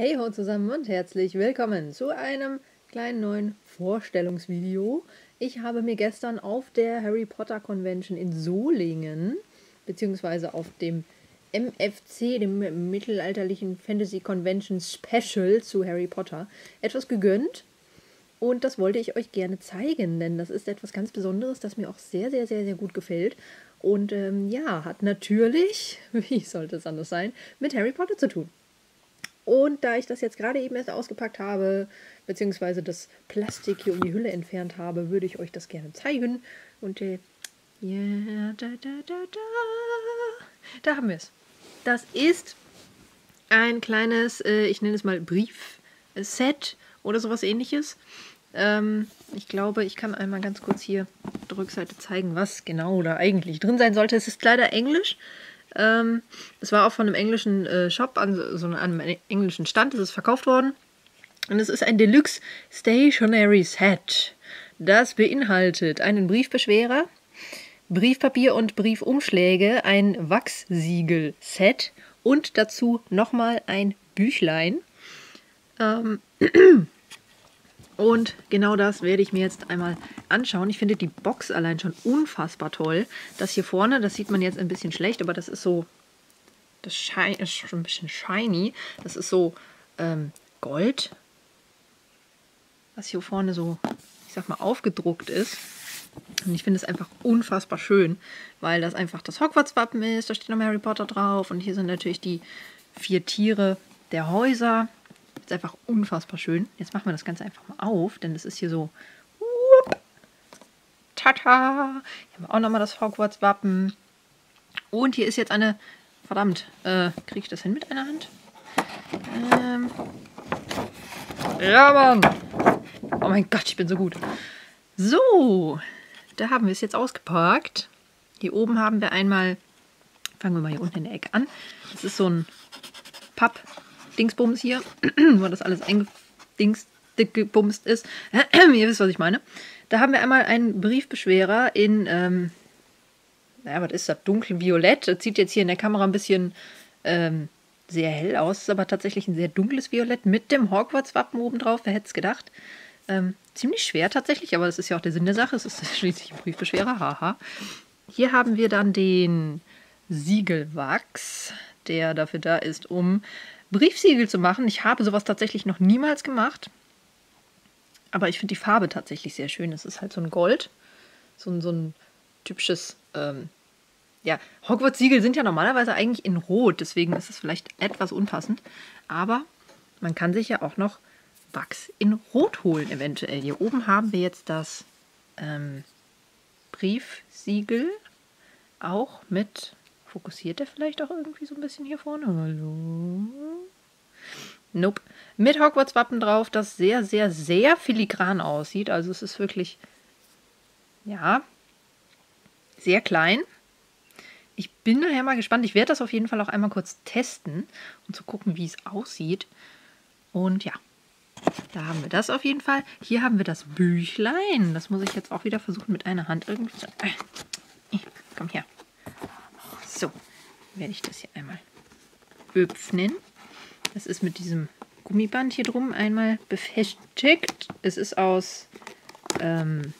Hey ho zusammen und herzlich willkommen zu einem kleinen neuen Vorstellungsvideo. Ich habe mir gestern auf der Harry Potter Convention in Solingen, beziehungsweise auf dem MFC, dem mittelalterlichen Fantasy Convention Special zu Harry Potter, etwas gegönnt. Und das wollte ich euch gerne zeigen, denn das ist etwas ganz Besonderes, das mir auch sehr, sehr, sehr, sehr gut gefällt. Und ähm, ja, hat natürlich, wie sollte es anders sein, mit Harry Potter zu tun. Und da ich das jetzt gerade eben erst ausgepackt habe, beziehungsweise das Plastik hier um die Hülle entfernt habe, würde ich euch das gerne zeigen. Und äh, ja, da, da, da, da. Da haben wir es. Das ist ein kleines, äh, ich nenne es mal Briefset oder sowas ähnliches. Ähm, ich glaube, ich kann einmal ganz kurz hier die Rückseite zeigen, was genau da eigentlich drin sein sollte. Es ist leider Englisch. Ähm, es war auch von einem englischen äh, Shop, an so einem englischen Stand, es ist verkauft worden. Und es ist ein Deluxe Stationery Set. Das beinhaltet einen Briefbeschwerer, Briefpapier und Briefumschläge, ein Wachssiegel-Set und dazu nochmal ein Büchlein. Ähm, und genau das werde ich mir jetzt einmal anschauen. Ich finde die Box allein schon unfassbar toll. Das hier vorne, das sieht man jetzt ein bisschen schlecht, aber das ist so, das ist schon ein bisschen shiny. Das ist so ähm, Gold, was hier vorne so, ich sag mal, aufgedruckt ist. Und ich finde es einfach unfassbar schön, weil das einfach das Hogwarts-Wappen ist. Da steht noch Harry Potter drauf. Und hier sind natürlich die vier Tiere der Häuser. Ist einfach unfassbar schön. Jetzt machen wir das Ganze einfach mal auf, denn es ist hier so. Tata! Hier haben wir auch nochmal das Hogwarts-Wappen. Und hier ist jetzt eine. Verdammt, äh, kriege ich das hin mit einer Hand? Ähm. Ja, Mann! Oh mein Gott, ich bin so gut. So, da haben wir es jetzt ausgepackt. Hier oben haben wir einmal, fangen wir mal hier unten in der Ecke an. Das ist so ein Papp, Dingsbums hier, wo das alles eingebumst ist. Ihr wisst, was ich meine. Da haben wir einmal einen Briefbeschwerer in, ähm, naja, was ist das? Dunkelviolett. Das sieht jetzt hier in der Kamera ein bisschen ähm, sehr hell aus, ist aber tatsächlich ein sehr dunkles Violett mit dem Hogwarts-Wappen oben drauf. Wer hätte es gedacht? Ähm, ziemlich schwer tatsächlich, aber das ist ja auch der Sinn der Sache. Es ist schließlich ein Briefbeschwerer, haha. Hier haben wir dann den Siegelwachs, der dafür da ist, um Briefsiegel zu machen. Ich habe sowas tatsächlich noch niemals gemacht. Aber ich finde die Farbe tatsächlich sehr schön. Es ist halt so ein Gold. So ein, so ein typisches, ähm, ja, Hogwarts-Siegel sind ja normalerweise eigentlich in Rot. Deswegen ist es vielleicht etwas unpassend. Aber man kann sich ja auch noch Wachs in Rot holen, eventuell. Hier oben haben wir jetzt das ähm, Briefsiegel. Auch mit Fokussiert er vielleicht auch irgendwie so ein bisschen hier vorne? Hallo? Nope. Mit Hogwarts-Wappen drauf, das sehr, sehr, sehr filigran aussieht. Also es ist wirklich, ja, sehr klein. Ich bin nachher mal gespannt. Ich werde das auf jeden Fall auch einmal kurz testen, um zu gucken, wie es aussieht. Und ja, da haben wir das auf jeden Fall. Hier haben wir das Büchlein. Das muss ich jetzt auch wieder versuchen mit einer Hand irgendwie zu... Äh, komm her. So, werde ich das hier einmal öffnen. Das ist mit diesem Gummiband hier drum einmal befestigt. Es ist aus, ähm,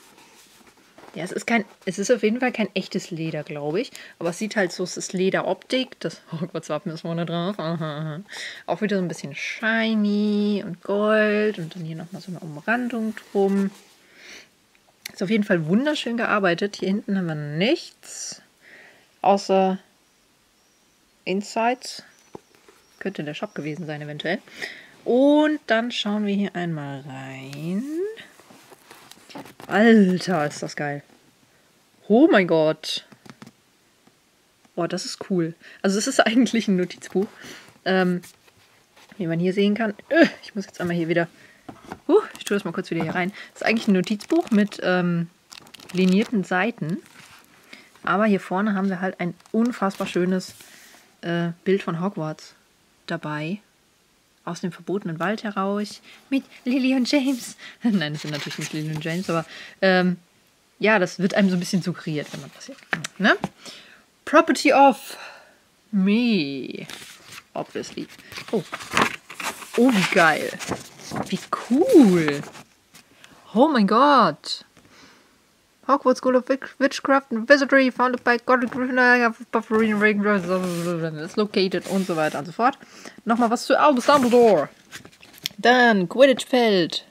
ja, es ist kein, es ist auf jeden Fall kein echtes Leder, glaube ich. Aber es sieht halt so, es ist Lederoptik. Das Hogwarts-Wappen ist vorne drauf. Auch wieder so ein bisschen shiny und gold und dann hier nochmal so eine Umrandung drum. Ist auf jeden Fall wunderschön gearbeitet. Hier hinten haben wir nichts. Außer Insights. Könnte der Shop gewesen sein, eventuell. Und dann schauen wir hier einmal rein. Alter, ist das geil. Oh mein Gott. Boah, das ist cool. Also es ist eigentlich ein Notizbuch. Ähm, wie man hier sehen kann. Äh, ich muss jetzt einmal hier wieder... Uh, ich tue das mal kurz wieder hier rein. Das ist eigentlich ein Notizbuch mit ähm, linierten Seiten. Aber hier vorne haben wir halt ein unfassbar schönes äh, Bild von Hogwarts dabei. Aus dem verbotenen Wald heraus. Mit Lily und James. Nein, das sind natürlich nicht Lily und James, aber ähm, ja, das wird einem so ein bisschen suggeriert, wenn man das hier. Ne? Property of me. Obviously. Oh. Oh, wie geil. Wie cool. Oh mein Gott. Hogwarts School of Witchcraft and Wizardry, founded by Godric Gryffindor, Bufferine Ring, is located und so weiter und so fort. Nochmal was zu Albus Dumbledore. Dann Quidditch-Feld.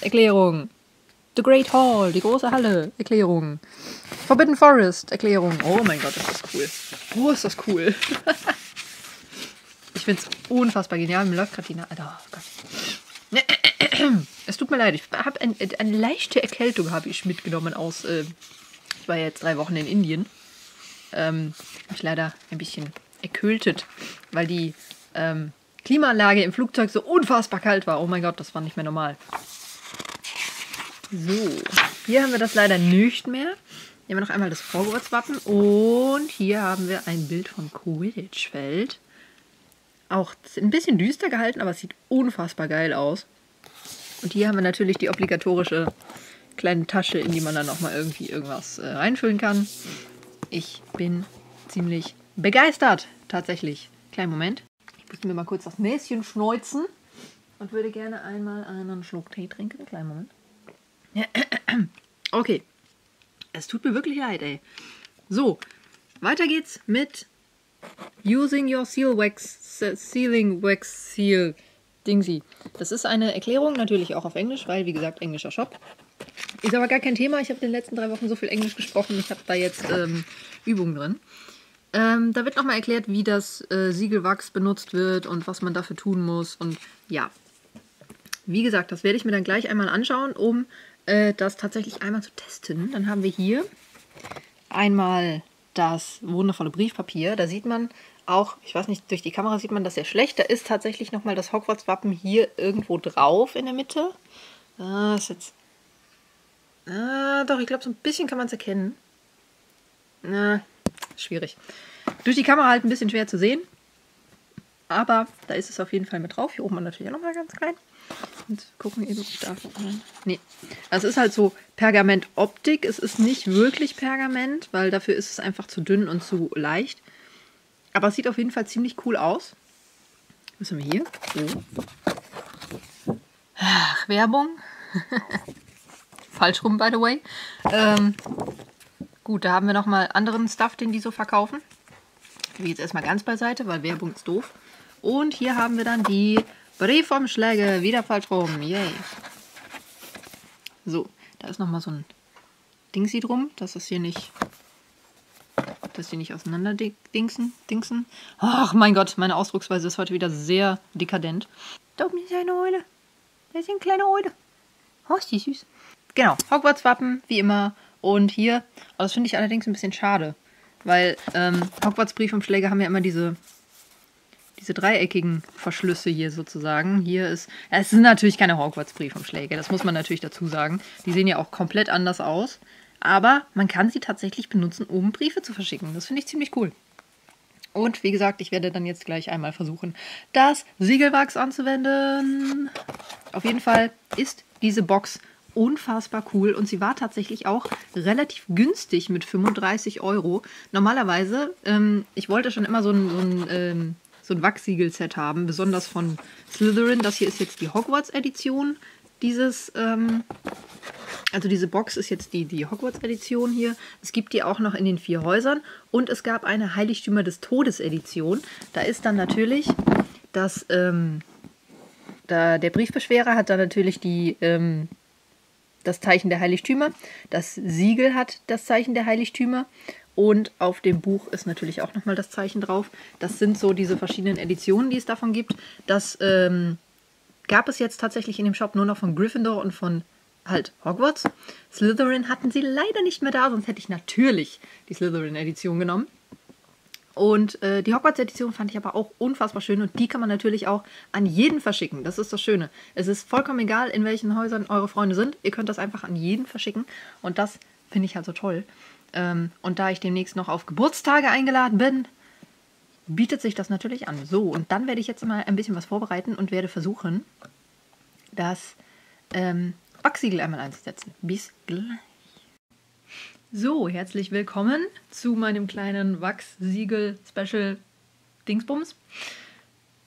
Erklärung. The Great Hall, die große Halle. Erklärung. Forbidden Forest. Erklärung. Oh mein Gott, ist das cool. Oh, ist das cool. ich finde es unfassbar genial. Mir läuft gerade die Alter, oh Gott. Es tut mir leid, ich habe ein, eine leichte Erkältung habe ich mitgenommen aus. Äh, ich war jetzt drei Wochen in Indien. Ähm, mich leider ein bisschen erkältet, weil die ähm, Klimaanlage im Flugzeug so unfassbar kalt war. Oh mein Gott, das war nicht mehr normal. So, hier haben wir das leider nicht mehr. Hier haben wir noch einmal das Hogwarts-Wappen und hier haben wir ein Bild von Quidditch-Feld. Auch ein bisschen düster gehalten, aber es sieht unfassbar geil aus. Und hier haben wir natürlich die obligatorische kleine Tasche, in die man dann nochmal irgendwie irgendwas äh, reinfüllen kann. Ich bin ziemlich begeistert, tatsächlich. Kleinen Moment. Ich muss mir mal kurz das Näschen schneuzen und würde gerne einmal einen Schluck Tee trinken. Kleinen Moment. Okay. Es tut mir wirklich leid, ey. So, weiter geht's mit Using Your Seal Wax, Sealing Wax Seal Dingsy. Das ist eine Erklärung, natürlich auch auf Englisch, weil, wie gesagt, englischer Shop. Ist aber gar kein Thema. Ich habe in den letzten drei Wochen so viel Englisch gesprochen. Ich habe da jetzt ähm, Übungen drin. Ähm, da wird nochmal erklärt, wie das äh, Siegelwachs benutzt wird und was man dafür tun muss. Und ja, wie gesagt, das werde ich mir dann gleich einmal anschauen, um äh, das tatsächlich einmal zu testen. Dann haben wir hier einmal das wundervolle Briefpapier. Da sieht man, auch, ich weiß nicht, durch die Kamera sieht man das sehr schlecht. Da ist tatsächlich nochmal das Hogwarts-Wappen hier irgendwo drauf in der Mitte. Ah, ist jetzt. Ah, doch, ich glaube, so ein bisschen kann man es erkennen. Na, schwierig. Durch die Kamera halt ein bisschen schwer zu sehen. Aber da ist es auf jeden Fall mit drauf. Hier oben natürlich auch nochmal ganz klein. Und gucken eben, ob ich da. Nee. Also es ist halt so Pergament-Optik. Es ist nicht wirklich Pergament, weil dafür ist es einfach zu dünn und zu leicht. Aber es sieht auf jeden Fall ziemlich cool aus. Was haben wir hier? Oh. Ach, Werbung. Falsch rum, by the way. Ähm, gut, da haben wir nochmal anderen Stuff, den die so verkaufen. Wie jetzt erstmal ganz beiseite, weil Werbung ist doof. Und hier haben wir dann die Briefumschläge. Wieder falsch rum. Yay. So, da ist nochmal so ein Dingsi drum, dass das hier nicht dass die nicht auseinander dingsen, dingsen. Ach mein Gott, meine Ausdrucksweise ist heute wieder sehr dekadent. Da oben ist eine Eule. Da ist eine kleine Eule. Oh, ist die süß. Genau, Hogwarts-Wappen, wie immer. Und hier, aber das finde ich allerdings ein bisschen schade. Weil ähm, Hogwarts-Briefumschläge haben ja immer diese, diese dreieckigen Verschlüsse hier sozusagen. Hier ist, es sind natürlich keine Hogwarts-Briefumschläge, das muss man natürlich dazu sagen. Die sehen ja auch komplett anders aus. Aber man kann sie tatsächlich benutzen, um Briefe zu verschicken. Das finde ich ziemlich cool. Und wie gesagt, ich werde dann jetzt gleich einmal versuchen, das Siegelwachs anzuwenden. Auf jeden Fall ist diese Box unfassbar cool und sie war tatsächlich auch relativ günstig mit 35 Euro. Normalerweise, ähm, ich wollte schon immer so ein, so ein, ähm, so ein Wachsiegel-Set haben, besonders von Slytherin. Das hier ist jetzt die Hogwarts-Edition dieses ähm, also diese Box ist jetzt die, die Hogwarts-Edition hier. Es gibt die auch noch in den vier Häusern. Und es gab eine Heiligtümer des Todes-Edition. Da ist dann natürlich das, ähm, da, der Briefbeschwerer hat dann natürlich die, ähm, das Zeichen der Heiligtümer. Das Siegel hat das Zeichen der Heiligtümer. Und auf dem Buch ist natürlich auch nochmal das Zeichen drauf. Das sind so diese verschiedenen Editionen, die es davon gibt. Das ähm, gab es jetzt tatsächlich in dem Shop nur noch von Gryffindor und von halt Hogwarts. Slytherin hatten sie leider nicht mehr da, sonst hätte ich natürlich die Slytherin-Edition genommen. Und äh, die Hogwarts-Edition fand ich aber auch unfassbar schön und die kann man natürlich auch an jeden verschicken. Das ist das Schöne. Es ist vollkommen egal, in welchen Häusern eure Freunde sind. Ihr könnt das einfach an jeden verschicken und das finde ich halt so toll. Ähm, und da ich demnächst noch auf Geburtstage eingeladen bin, bietet sich das natürlich an. So, und dann werde ich jetzt mal ein bisschen was vorbereiten und werde versuchen, das ähm, Wachsiegel einmal einzusetzen. Bis gleich. So, herzlich willkommen zu meinem kleinen Wachsiegel-Special Dingsbums.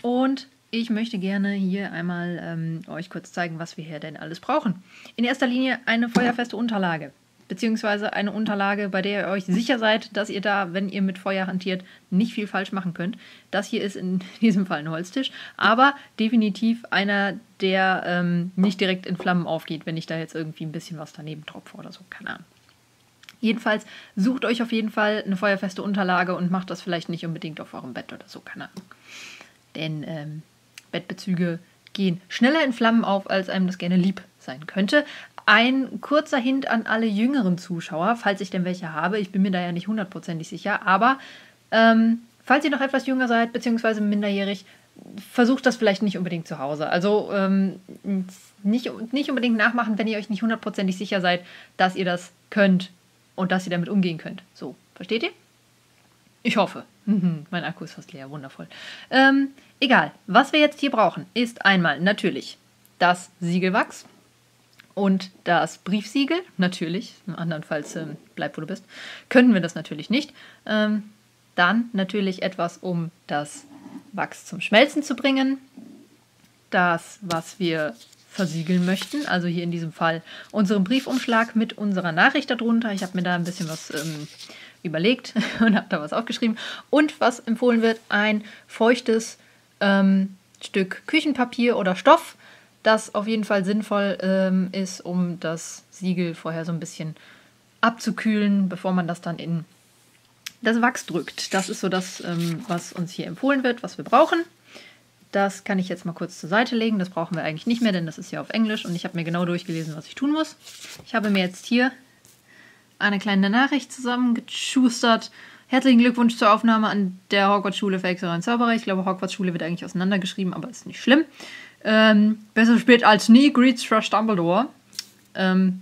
Und Ich möchte gerne hier einmal ähm, euch kurz zeigen, was wir hier denn alles brauchen. In erster Linie eine feuerfeste Unterlage, beziehungsweise eine Unterlage, bei der ihr euch sicher seid, dass ihr da, wenn ihr mit Feuer hantiert, nicht viel falsch machen könnt. Das hier ist in diesem Fall ein Holztisch, aber definitiv einer, der ähm, nicht direkt in Flammen aufgeht, wenn ich da jetzt irgendwie ein bisschen was daneben tropfe oder so, keine Ahnung. Jedenfalls sucht euch auf jeden Fall eine feuerfeste Unterlage und macht das vielleicht nicht unbedingt auf eurem Bett oder so, keine Ahnung. Denn ähm, Bettbezüge gehen schneller in Flammen auf, als einem das gerne lieb sein könnte. Ein kurzer Hint an alle jüngeren Zuschauer, falls ich denn welche habe. Ich bin mir da ja nicht hundertprozentig sicher, aber ähm, falls ihr noch etwas jünger seid, beziehungsweise minderjährig, versucht das vielleicht nicht unbedingt zu Hause. Also ähm, nicht, nicht unbedingt nachmachen, wenn ihr euch nicht hundertprozentig sicher seid, dass ihr das könnt und dass ihr damit umgehen könnt. So, versteht ihr? Ich hoffe. mein Akku ist fast leer, wundervoll. Ähm, egal, was wir jetzt hier brauchen, ist einmal natürlich das Siegelwachs und das Briefsiegel, natürlich. Andernfalls ähm, bleib, wo du bist. Können wir das natürlich nicht. Ähm, dann natürlich etwas, um das Wachs zum Schmelzen zu bringen. Das, was wir versiegeln möchten. Also hier in diesem Fall unseren Briefumschlag mit unserer Nachricht darunter. Ich habe mir da ein bisschen was ähm, überlegt und habe da was aufgeschrieben. Und was empfohlen wird, ein feuchtes ähm, Stück Küchenpapier oder Stoff, das auf jeden Fall sinnvoll ähm, ist, um das Siegel vorher so ein bisschen abzukühlen, bevor man das dann in das Wachs drückt. Das ist so das, ähm, was uns hier empfohlen wird, was wir brauchen. Das kann ich jetzt mal kurz zur Seite legen. Das brauchen wir eigentlich nicht mehr, denn das ist ja auf Englisch und ich habe mir genau durchgelesen, was ich tun muss. Ich habe mir jetzt hier eine kleine Nachricht zusammengeschustert. Herzlichen Glückwunsch zur Aufnahme an der Hogwarts-Schule für und Zauberer. Ich glaube, Hogwarts-Schule wird eigentlich auseinandergeschrieben, aber ist nicht schlimm. Ähm, besser spät als nie, greets Thrush Dumbledore. Ähm,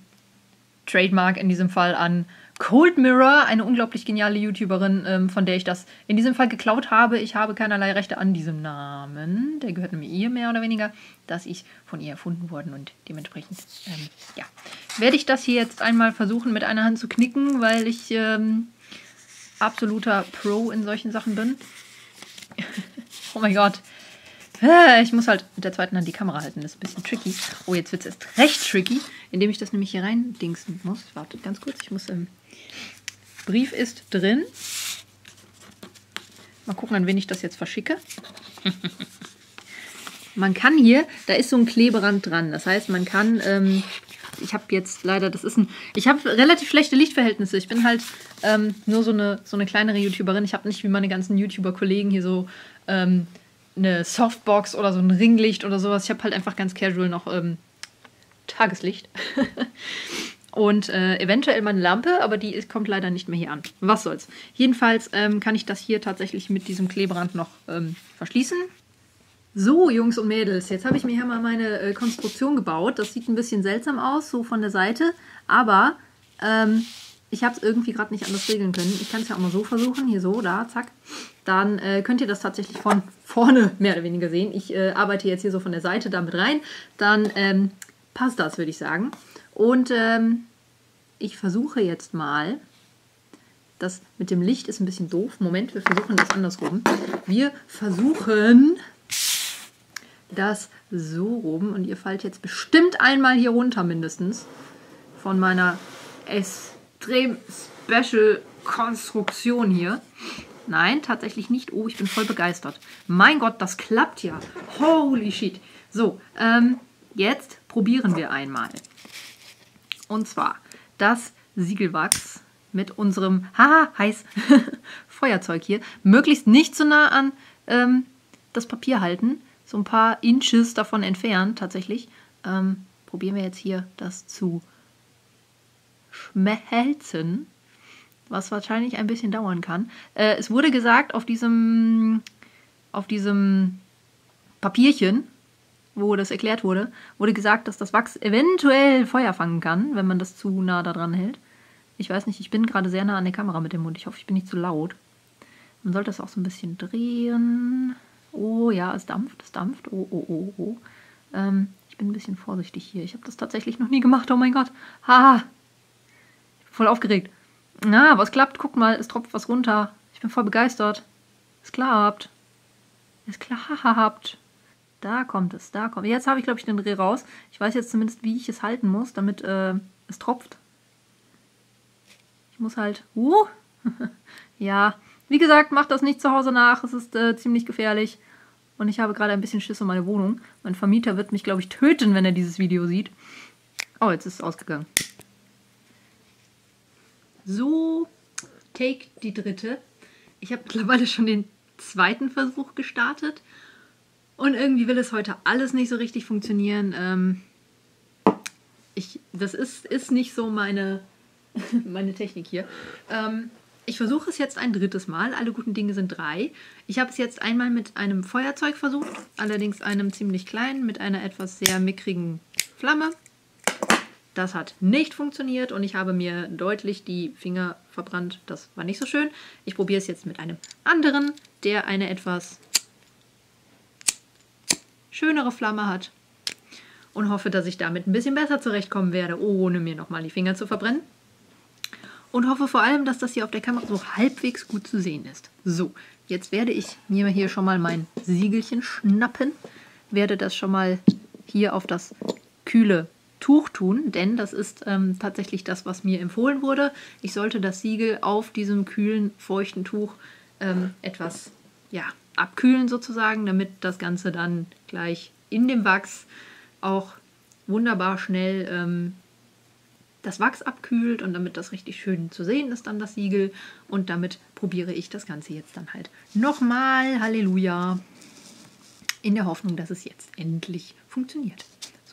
Trademark in diesem Fall an Cold Mirror, eine unglaublich geniale YouTuberin, ähm, von der ich das in diesem Fall geklaut habe. Ich habe keinerlei Rechte an diesem Namen. Der gehört nämlich ihr mehr oder weniger. Das ist von ihr erfunden worden und dementsprechend, ähm, ja, werde ich das hier jetzt einmal versuchen mit einer Hand zu knicken, weil ich ähm, absoluter Pro in solchen Sachen bin. oh mein Gott. Äh, ich muss halt mit der zweiten Hand die Kamera halten. Das ist ein bisschen tricky. Oh, jetzt wird es erst recht tricky, indem ich das nämlich hier rein dingsen muss. Wartet ganz kurz. Ich muss. Ähm, Brief ist drin. Mal gucken, an wen ich das jetzt verschicke. man kann hier, da ist so ein Kleberand dran. Das heißt, man kann. Ähm, ich habe jetzt leider, das ist ein. Ich habe relativ schlechte Lichtverhältnisse. Ich bin halt ähm, nur so eine, so eine kleinere YouTuberin. Ich habe nicht wie meine ganzen YouTuber-Kollegen hier so. Ähm, eine Softbox oder so ein Ringlicht oder sowas. Ich habe halt einfach ganz casual noch ähm, Tageslicht. Und äh, eventuell meine Lampe, aber die kommt leider nicht mehr hier an. Was soll's. Jedenfalls ähm, kann ich das hier tatsächlich mit diesem Klebrand noch ähm, verschließen. So, Jungs und Mädels, jetzt habe ich mir hier mal meine äh, Konstruktion gebaut. Das sieht ein bisschen seltsam aus, so von der Seite. Aber ähm, ich habe es irgendwie gerade nicht anders regeln können. Ich kann es ja auch mal so versuchen. Hier so, da, zack. Dann äh, könnt ihr das tatsächlich von vorne mehr oder weniger sehen. Ich äh, arbeite jetzt hier so von der Seite damit rein. Dann ähm, passt das, würde ich sagen. Und ähm, ich versuche jetzt mal. Das mit dem Licht ist ein bisschen doof. Moment, wir versuchen das andersrum. Wir versuchen das so rum. Und ihr fallt jetzt bestimmt einmal hier runter mindestens von meiner S extrem special Konstruktion hier. Nein, tatsächlich nicht. Oh, ich bin voll begeistert. Mein Gott, das klappt ja. Holy shit. So, ähm, jetzt probieren wir einmal. Und zwar das Siegelwachs mit unserem, haha, heiß, Feuerzeug hier. Möglichst nicht so nah an ähm, das Papier halten. So ein paar Inches davon entfernt, tatsächlich. Ähm, probieren wir jetzt hier das zu schmelzen, was wahrscheinlich ein bisschen dauern kann. Äh, es wurde gesagt, auf diesem, auf diesem Papierchen, wo das erklärt wurde, wurde gesagt, dass das Wachs eventuell Feuer fangen kann, wenn man das zu nah daran hält. Ich weiß nicht, ich bin gerade sehr nah an der Kamera mit dem Mund. Ich hoffe, ich bin nicht zu laut. Man sollte das auch so ein bisschen drehen. Oh ja, es dampft, es dampft. Oh, oh, oh, oh. Ähm, ich bin ein bisschen vorsichtig hier. Ich habe das tatsächlich noch nie gemacht. Oh mein Gott. Ha! Voll aufgeregt. Na, aber es klappt. Guck mal, es tropft was runter. Ich bin voll begeistert. Es klappt. Es klappt. Da kommt es, da kommt Jetzt habe ich, glaube ich, den Dreh raus. Ich weiß jetzt zumindest, wie ich es halten muss, damit äh, es tropft. Ich muss halt... Uh, ja, wie gesagt, macht das nicht zu Hause nach. Es ist äh, ziemlich gefährlich. Und ich habe gerade ein bisschen Schiss um meine Wohnung. Mein Vermieter wird mich, glaube ich, töten, wenn er dieses Video sieht. Oh, jetzt ist es ausgegangen. So, Take die dritte. Ich habe mittlerweile schon den zweiten Versuch gestartet. Und irgendwie will es heute alles nicht so richtig funktionieren. Ähm, ich, das ist, ist nicht so meine, meine Technik hier. Ähm, ich versuche es jetzt ein drittes Mal. Alle guten Dinge sind drei. Ich habe es jetzt einmal mit einem Feuerzeug versucht, allerdings einem ziemlich kleinen, mit einer etwas sehr mickrigen Flamme. Das hat nicht funktioniert und ich habe mir deutlich die Finger verbrannt. Das war nicht so schön. Ich probiere es jetzt mit einem anderen, der eine etwas schönere Flamme hat. Und hoffe, dass ich damit ein bisschen besser zurechtkommen werde, ohne mir nochmal die Finger zu verbrennen. Und hoffe vor allem, dass das hier auf der Kamera so halbwegs gut zu sehen ist. So, jetzt werde ich mir hier schon mal mein Siegelchen schnappen. Werde das schon mal hier auf das kühle Tuch tun, denn das ist ähm, tatsächlich das, was mir empfohlen wurde. Ich sollte das Siegel auf diesem kühlen, feuchten Tuch ähm, etwas ja, abkühlen sozusagen, damit das Ganze dann gleich in dem Wachs auch wunderbar schnell ähm, das Wachs abkühlt und damit das richtig schön zu sehen ist, dann das Siegel. Und damit probiere ich das Ganze jetzt dann halt nochmal. Halleluja! In der Hoffnung, dass es jetzt endlich funktioniert.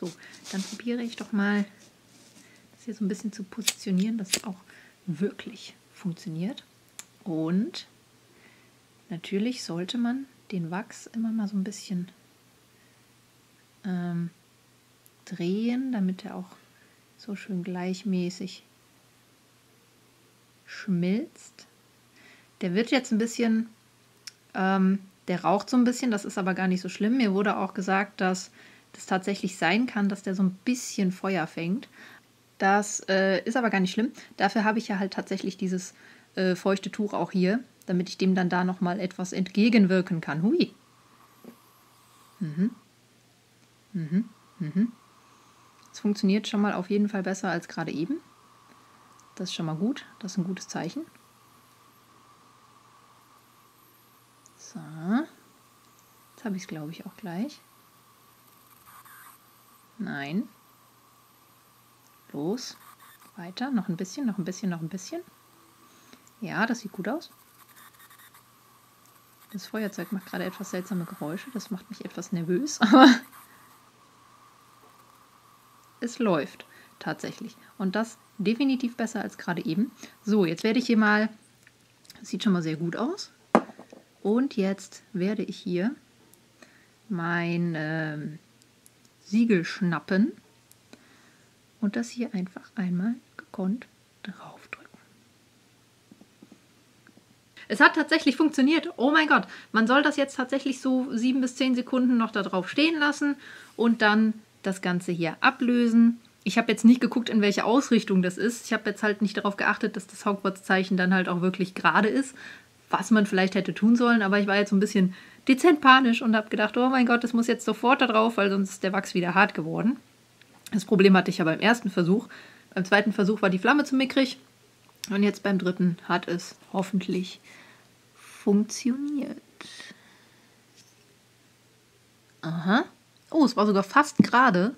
So, dann probiere ich doch mal, das hier so ein bisschen zu positionieren, dass es auch wirklich funktioniert. Und natürlich sollte man den Wachs immer mal so ein bisschen ähm, drehen, damit er auch so schön gleichmäßig schmilzt. Der wird jetzt ein bisschen, ähm, der raucht so ein bisschen, das ist aber gar nicht so schlimm. Mir wurde auch gesagt, dass das tatsächlich sein kann, dass der so ein bisschen Feuer fängt. Das äh, ist aber gar nicht schlimm. Dafür habe ich ja halt tatsächlich dieses äh, feuchte Tuch auch hier, damit ich dem dann da nochmal etwas entgegenwirken kann. Hui. Mhm. Mhm. Mhm. Es funktioniert schon mal auf jeden Fall besser als gerade eben. Das ist schon mal gut. Das ist ein gutes Zeichen. So. Jetzt habe ich es, glaube ich, auch gleich. Nein. Los. Weiter. Noch ein bisschen, noch ein bisschen, noch ein bisschen. Ja, das sieht gut aus. Das Feuerzeug macht gerade etwas seltsame Geräusche. Das macht mich etwas nervös, aber es läuft tatsächlich. Und das definitiv besser als gerade eben. So, jetzt werde ich hier mal, sieht schon mal sehr gut aus. Und jetzt werde ich hier mein ähm, Siegel schnappen und das hier einfach einmal gekonnt draufdrücken. Es hat tatsächlich funktioniert. Oh mein Gott, man soll das jetzt tatsächlich so sieben bis zehn Sekunden noch da drauf stehen lassen und dann das Ganze hier ablösen. Ich habe jetzt nicht geguckt, in welche Ausrichtung das ist. Ich habe jetzt halt nicht darauf geachtet, dass das Hogwarts-Zeichen dann halt auch wirklich gerade ist, was man vielleicht hätte tun sollen. Aber ich war jetzt so ein bisschen dezent panisch und habe gedacht, oh mein Gott, das muss jetzt sofort da drauf, weil sonst ist der Wachs wieder hart geworden. Das Problem hatte ich ja beim ersten Versuch. Beim zweiten Versuch war die Flamme zu mickrig und jetzt beim dritten hat es hoffentlich funktioniert. Aha. Oh, es war sogar fast gerade.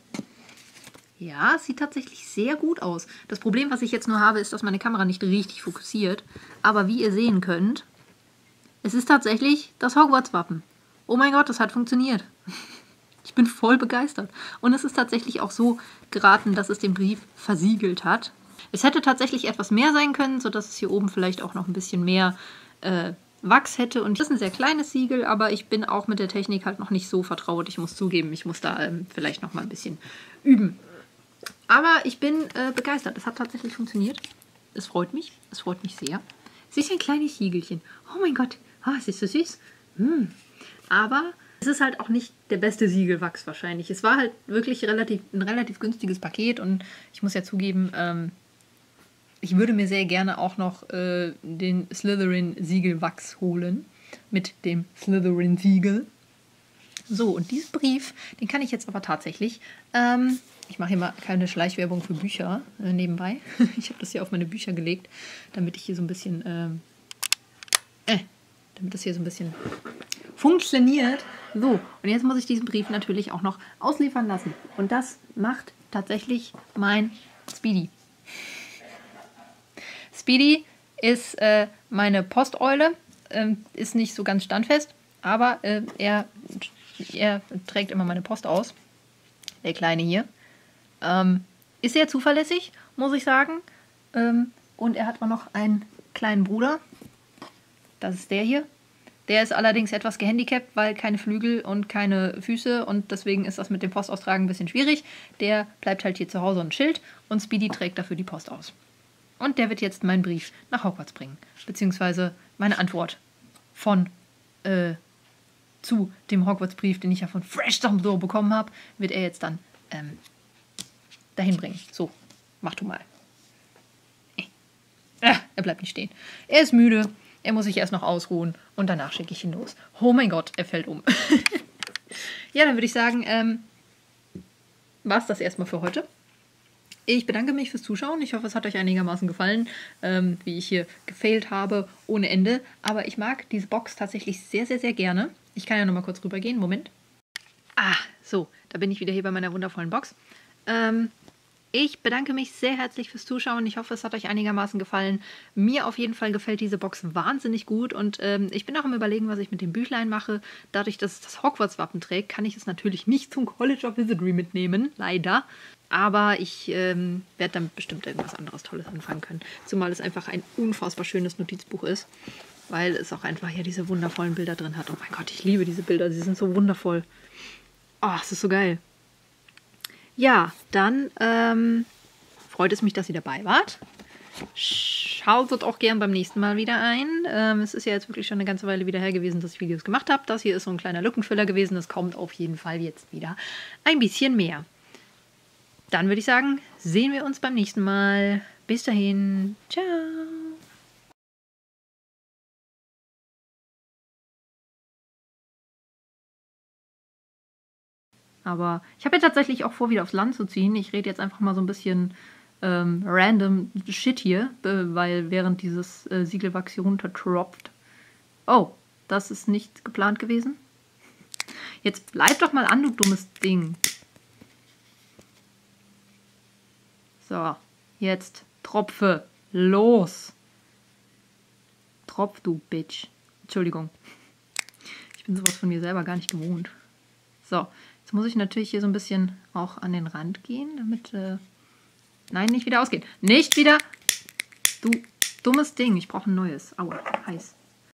Ja, es sieht tatsächlich sehr gut aus. Das Problem, was ich jetzt nur habe, ist, dass meine Kamera nicht richtig fokussiert. Aber wie ihr sehen könnt, es ist tatsächlich das Hogwarts-Wappen. Oh mein Gott, das hat funktioniert. Ich bin voll begeistert. Und es ist tatsächlich auch so geraten, dass es den Brief versiegelt hat. Es hätte tatsächlich etwas mehr sein können, sodass es hier oben vielleicht auch noch ein bisschen mehr äh, Wachs hätte. Und das ist ein sehr kleines Siegel, aber ich bin auch mit der Technik halt noch nicht so vertraut. Ich muss zugeben, ich muss da ähm, vielleicht noch mal ein bisschen üben. Aber ich bin äh, begeistert. Es hat tatsächlich funktioniert. Es freut mich. Es freut mich sehr. Es ist ein kleines Siegelchen. Oh mein Gott, oh, es ist so süß. Mm. Aber es ist halt auch nicht der beste Siegelwachs wahrscheinlich. Es war halt wirklich relativ, ein relativ günstiges Paket und ich muss ja zugeben, ähm, ich würde mir sehr gerne auch noch äh, den Slytherin Siegelwachs holen mit dem Slytherin Siegel. So, und diesen Brief, den kann ich jetzt aber tatsächlich. Ähm, ich mache hier mal keine Schleichwerbung für Bücher äh, nebenbei. ich habe das hier auf meine Bücher gelegt, damit ich hier so ein bisschen. Äh, damit das hier so ein bisschen funktioniert. So, und jetzt muss ich diesen Brief natürlich auch noch ausliefern lassen. Und das macht tatsächlich mein Speedy. Speedy ist äh, meine Posteule, ähm, ist nicht so ganz standfest, aber äh, er, er trägt immer meine Post aus. Der Kleine hier. Ähm, ist sehr zuverlässig, muss ich sagen. Ähm, und er hat auch noch einen kleinen Bruder. Das ist der hier. Der ist allerdings etwas gehandicapt, weil keine Flügel und keine Füße und deswegen ist das mit dem Postaustragen ein bisschen schwierig. Der bleibt halt hier zu Hause und Schild und Speedy trägt dafür die Post aus. Und der wird jetzt meinen Brief nach Hogwarts bringen. Beziehungsweise meine Antwort von äh, zu dem Hogwarts-Brief, den ich ja von Fresh Dumbledore bekommen habe, wird er jetzt dann ähm, dahin bringen. So, mach du mal. Äh. Er bleibt nicht stehen. Er ist müde. Er muss sich erst noch ausruhen und danach schicke ich ihn los. Oh mein Gott, er fällt um. ja, dann würde ich sagen, ähm, war es das erstmal für heute. Ich bedanke mich fürs Zuschauen. Ich hoffe, es hat euch einigermaßen gefallen, ähm, wie ich hier gefailt habe ohne Ende. Aber ich mag diese Box tatsächlich sehr, sehr, sehr gerne. Ich kann ja nochmal kurz rübergehen. Moment. Ah, so, da bin ich wieder hier bei meiner wundervollen Box. Ähm, ich bedanke mich sehr herzlich fürs Zuschauen. Ich hoffe, es hat euch einigermaßen gefallen. Mir auf jeden Fall gefällt diese Box wahnsinnig gut und ähm, ich bin auch im Überlegen, was ich mit dem Büchlein mache. Dadurch, dass es das Hogwarts-Wappen trägt, kann ich es natürlich nicht zum College of Wizardry mitnehmen, leider. Aber ich ähm, werde damit bestimmt irgendwas anderes Tolles anfangen können. Zumal es einfach ein unfassbar schönes Notizbuch ist. Weil es auch einfach hier diese wundervollen Bilder drin hat. Oh mein Gott, ich liebe diese Bilder. Sie sind so wundervoll. Oh, es ist so geil. Ja, dann ähm, freut es mich, dass ihr dabei wart. Schaut auch gern beim nächsten Mal wieder ein. Ähm, es ist ja jetzt wirklich schon eine ganze Weile wieder her gewesen, dass ich Videos gemacht habe. Das hier ist so ein kleiner Lückenfüller gewesen. Es kommt auf jeden Fall jetzt wieder ein bisschen mehr. Dann würde ich sagen, sehen wir uns beim nächsten Mal. Bis dahin. Ciao. Aber ich habe ja tatsächlich auch vor, wieder aufs Land zu ziehen. Ich rede jetzt einfach mal so ein bisschen ähm, random Shit hier, weil während dieses äh, Siegelwachs hier runtertropft. Oh, das ist nicht geplant gewesen. Jetzt bleib doch mal an, du dummes Ding. So, jetzt tropfe. Los. Tropf, du Bitch. Entschuldigung. Ich bin sowas von mir selber gar nicht gewohnt. So, jetzt muss ich natürlich hier so ein bisschen auch an den Rand gehen, damit... Äh Nein, nicht wieder ausgehen. Nicht wieder... Du dummes Ding. Ich brauche ein neues. Aua, heiß.